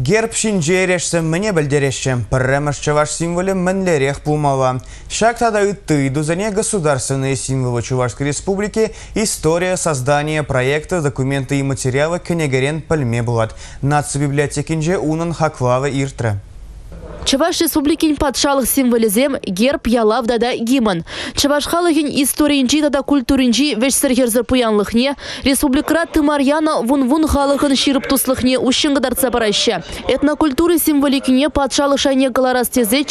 Герб шинже ерешсем міне білдерещем, пірреміш чуваш символі мінлерех пумала. Шактада үтты дузане государственные символы Чувашской Республики, история создания проекта, документы и материалы кенегерен пальме булат. Нацбиблиотекинже унын хаклава иртра. Чаваш республикин патшалық символизем герб ялав дада гимн. Чаваш халыхин историнчи дада культуринчи вешсергерзір пуянлықне, республикра тымарьяна вун-вун халыхын ширып туслықне ущыңғыдарца бараща. Этнокультуры символикине патшалық шайне галарас тезе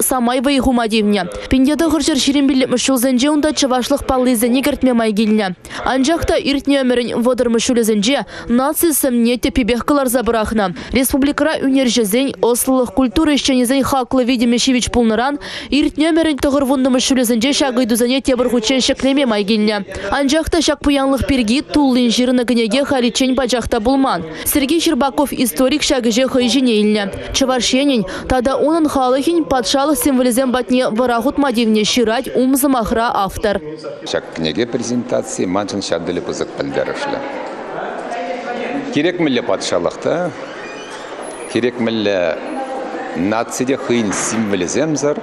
самай вайхумадивне. Пиндеда хырчар ширембил мышулзенже унда чавашлық паллизене гертме майгилне. Анжақта иртне өмірін водыр мышулезенже наци сәмне тепебех калар забырахна. Республикра үнержезен ослылық культуры ишченезен хаклы видимешевич пулныран, иртнемерін тұғыр вундымы шүлезінже шағыйдузане тебір хучен шеклеме майгилне. Анжақта шак пуянлық перги туллин жирны гінеге халичен бажақта булман. Сергей Щербаков историк шагыже хайжине илне. Чываршенин, тада онын халыхин патшалық символизем батне варахут мадивне ширать умзы автор. Шак книге презентации манчын шаддылы пызык пілдерішлі. Керек мілі патшалықта, керек мілі нациде хыйн символиземзар,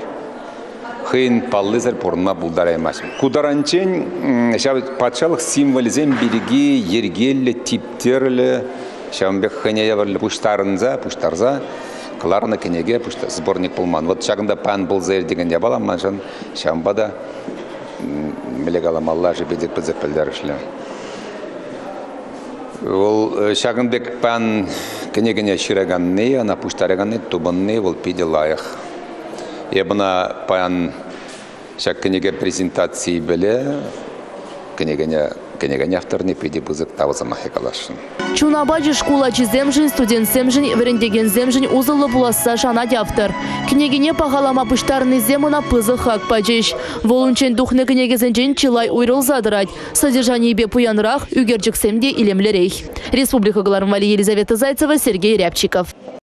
хыйн паллызар порна булдараймаш. Кударанчен шаб патшалық символизем бириги ергелле типтерле шамбек хыне яварлы пуштарынза, пуштарза кыларны кенеге пушта сборник булман. Вот шагында пан булзер деген я балам маншан шамбада мелегаламалла жебедек бізек білдерішлі. Ол шагындек пан кенегене шираганны, ана пуштараганны тубанны ол пиде лайық. Ебына пан шак кенеге презентации беле, кенегене кенегене авторны пиде бузык тавыза махекалашын. Чунабаджи школа чиземжин, студент семжин, верендеген земжин узылы буласа шана автор. Княгине пағалама пыштарны земына пызы хак пачеш. Волунчен духны княгезенжен чилай уйрыл задырать. Содержание бе пуянрах, үгерджік семде илемлерей. Республика Галармали Елизавета Зайцева, Сергей Рябчиков.